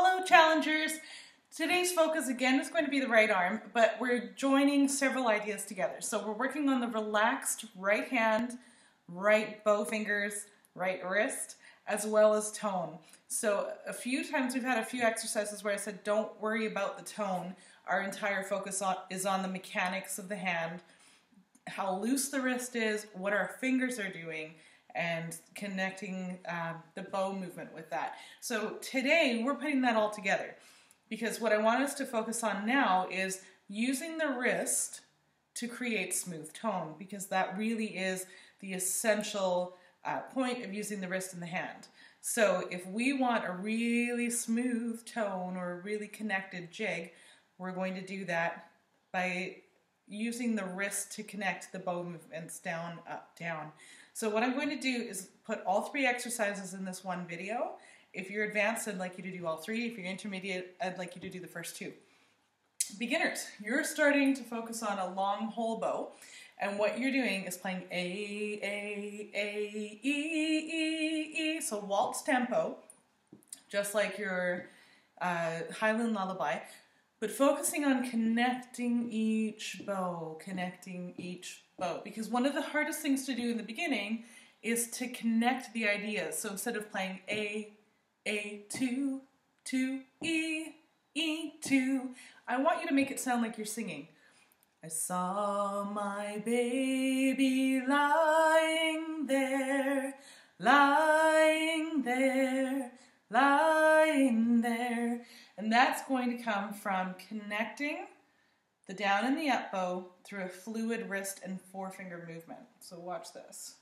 Hello, challengers. Today's focus again is going to be the right arm, but we're joining several ideas together. So we're working on the relaxed right hand, right bow fingers, right wrist, as well as tone. So a few times we've had a few exercises where I said, don't worry about the tone. Our entire focus on, is on the mechanics of the hand, how loose the wrist is, what our fingers are doing, and connecting um, the bow movement with that. So today we're putting that all together because what I want us to focus on now is using the wrist to create smooth tone because that really is the essential uh, point of using the wrist and the hand. So if we want a really smooth tone or a really connected jig, we're going to do that by using the wrist to connect the bow movements down, up, down. So what I'm going to do is put all three exercises in this one video. If you're advanced, I'd like you to do all three. If you're intermediate, I'd like you to do the first two. Beginners, you're starting to focus on a long whole bow. And what you're doing is playing A, A, A, E, E, E. So waltz tempo, just like your uh, Highland lullaby but focusing on connecting each bow, connecting each bow. Because one of the hardest things to do in the beginning is to connect the ideas. So instead of playing A, A, 2, 2, E, E, 2, I want you to make it sound like you're singing. I saw my baby lying there, lying there, lying there. And that's going to come from connecting the down and the up bow through a fluid wrist and forefinger movement. So watch this.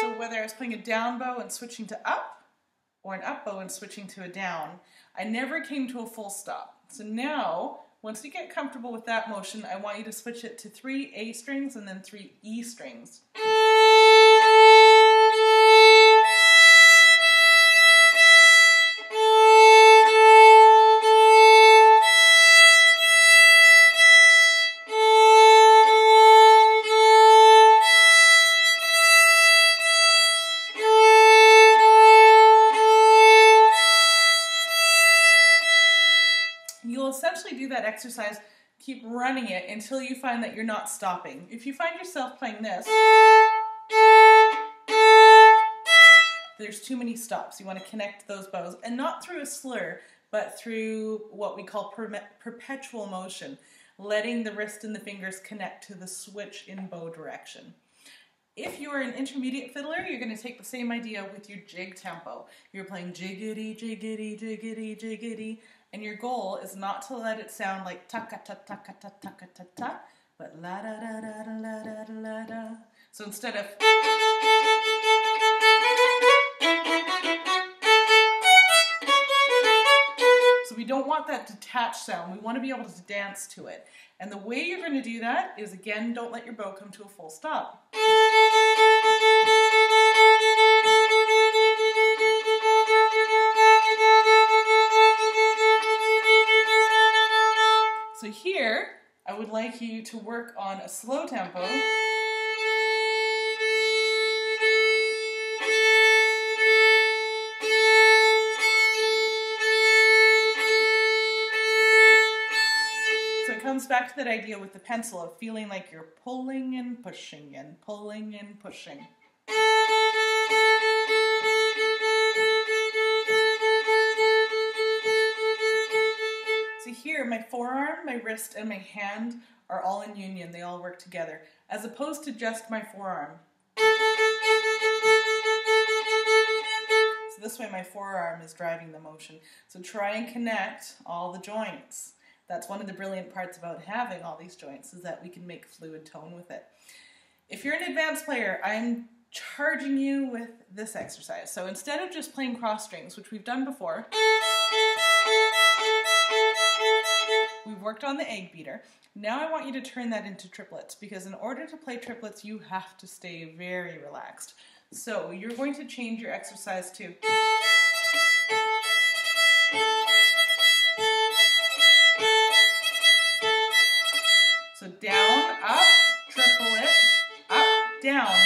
So whether I was playing a down bow and switching to up, or an up bow and switching to a down, I never came to a full stop. So now once you get comfortable with that motion, I want you to switch it to three A strings and then three E strings. Essentially do that exercise, keep running it until you find that you're not stopping. If you find yourself playing this, there's too many stops. You want to connect those bows, and not through a slur, but through what we call per perpetual motion, letting the wrist and the fingers connect to the switch in bow direction. If you are an intermediate fiddler, you're going to take the same idea with your jig tempo. You're playing jiggity, jiggity, jiggity, jiggity, and your goal is not to let it sound like ta ta ta ta ta ta ta ta, but la da da da da la da da la da. So instead of So we don't want that detached sound. We want to be able to dance to it. And the way you're going to do that is again, don't let your bow come to a full stop. So here, I would like you to work on a slow tempo. So it comes back to that idea with the pencil of feeling like you're pulling and pushing and pulling and pushing. Here, my forearm, my wrist, and my hand are all in union. They all work together, as opposed to just my forearm. So this way my forearm is driving the motion. So try and connect all the joints. That's one of the brilliant parts about having all these joints is that we can make fluid tone with it. If you're an advanced player, I'm charging you with this exercise. So instead of just playing cross strings, which we've done before, We've worked on the egg beater. Now I want you to turn that into triplets because in order to play triplets, you have to stay very relaxed. So you're going to change your exercise to So down, up, triplet, up, down,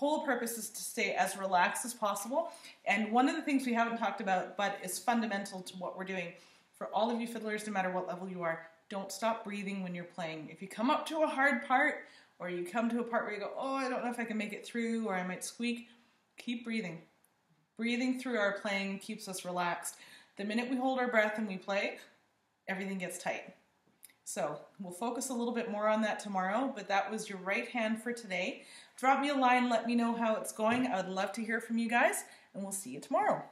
whole purpose is to stay as relaxed as possible. And one of the things we haven't talked about, but is fundamental to what we're doing for all of you fiddlers, no matter what level you are, don't stop breathing when you're playing. If you come up to a hard part, or you come to a part where you go, oh, I don't know if I can make it through, or I might squeak, keep breathing. Breathing through our playing keeps us relaxed. The minute we hold our breath and we play, everything gets tight. So we'll focus a little bit more on that tomorrow, but that was your right hand for today. Drop me a line, let me know how it's going. I would love to hear from you guys, and we'll see you tomorrow.